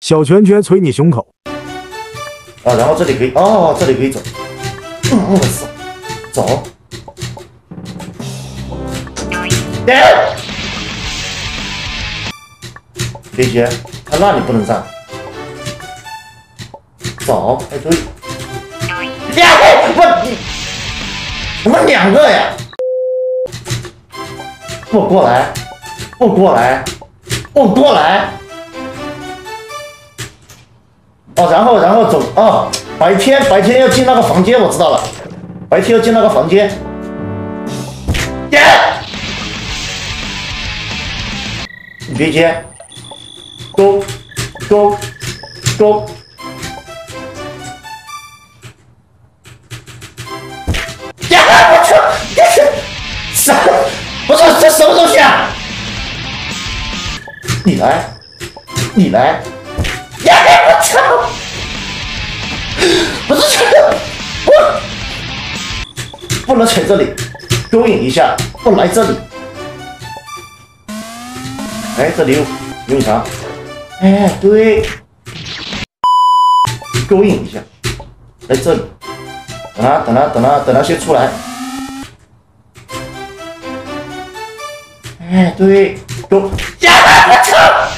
小拳拳捶你胸口。啊，然后这里可以，哦，这里可以走。嗯，我操，走。耶！别接，他那里不能站。走，哎对。两个，我你，我们两个呀！我过来，我过来，我过来。然后然后走哦，白天白天要进那个房间，我知道了，白天要进那个房间。耶！你别接勾勾勾。呀！我操！这是什么？不是这什么东西啊？你来，你来。不能踩这里，勾引一下，不来这里。哎，这里有有啥？哎，对，勾引一下，来这里，等他，等他，等他，等他先出来。哎，对，勾呀！我操！